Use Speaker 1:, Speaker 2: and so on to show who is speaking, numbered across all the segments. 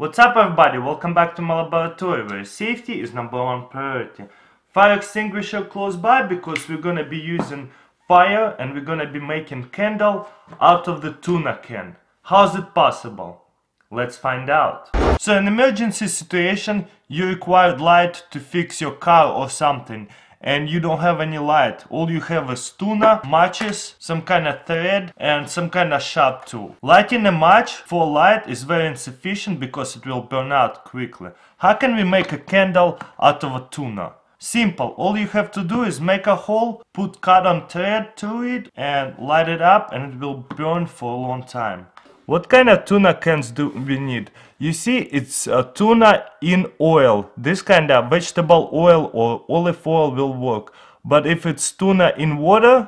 Speaker 1: What's up everybody, welcome back to my laboratory where safety is number one priority. Fire extinguisher close by because we're gonna be using fire and we're gonna be making candle out of the tuna can. How's it possible? Let's find out. So in emergency situation you required light to fix your car or something and you don't have any light. All you have is tuna, matches, some kind of thread and some kind of sharp tool. Lighting a match for light is very insufficient because it will burn out quickly. How can we make a candle out of a tuna? Simple, all you have to do is make a hole, put cotton thread to it and light it up and it will burn for a long time. What kind of tuna cans do we need? You see, it's a tuna in oil. This kind of vegetable oil or olive oil will work. But if it's tuna in water,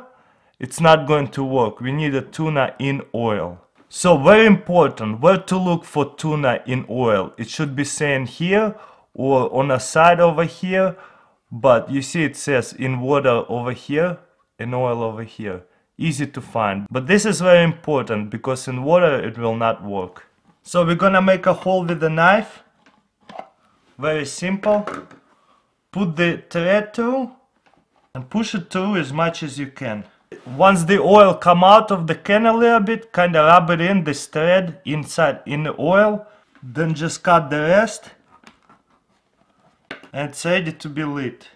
Speaker 1: it's not going to work. We need a tuna in oil. So very important, where to look for tuna in oil. It should be saying here or on a side over here. But you see it says in water over here, in oil over here easy to find. But this is very important because in water it will not work. So we're gonna make a hole with a knife. Very simple. Put the thread through and push it through as much as you can. Once the oil come out of the can a little bit, kind of rub it in this thread inside in the oil. Then just cut the rest and it's ready to be lit.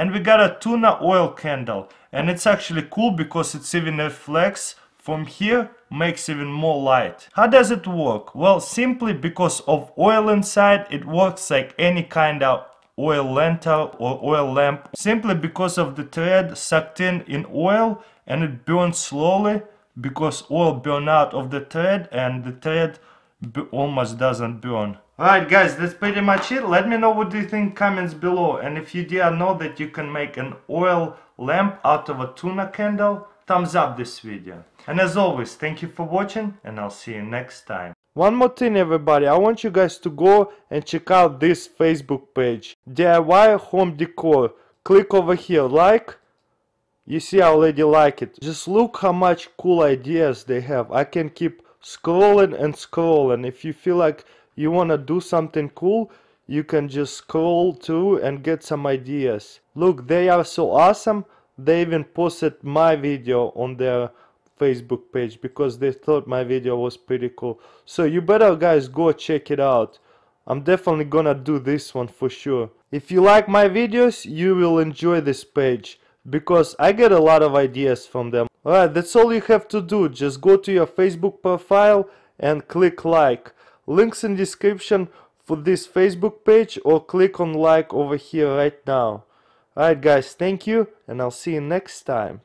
Speaker 1: And we got a tuna oil candle and it's actually cool because it's even reflects from here makes even more light. How does it work? Well simply because of oil inside it works like any kind of oil lantern or oil lamp simply because of the thread sucked in in oil and it burns slowly because oil burn out of the thread and the thread almost doesn't burn. Alright guys, that's pretty much it. Let me know what you think comments below. And if you did know that you can make an oil lamp out of a tuna candle, thumbs up this video. And as always, thank you for watching and I'll see you next time. One more thing everybody, I want you guys to go and check out this Facebook page. DIY Home Decor. Click over here, like. You see I already like it. Just look how much cool ideas they have. I can keep scrolling and scrolling. If you feel like you want to do something cool, you can just scroll through and get some ideas. Look, they are so awesome. They even posted my video on their Facebook page because they thought my video was pretty cool. So you better guys go check it out. I'm definitely gonna do this one for sure. If you like my videos, you will enjoy this page because I get a lot of ideas from them. Alright, that's all you have to do. Just go to your Facebook profile and click like. Links in description for this Facebook page or click on like over here right now. Alright guys, thank you and I'll see you next time.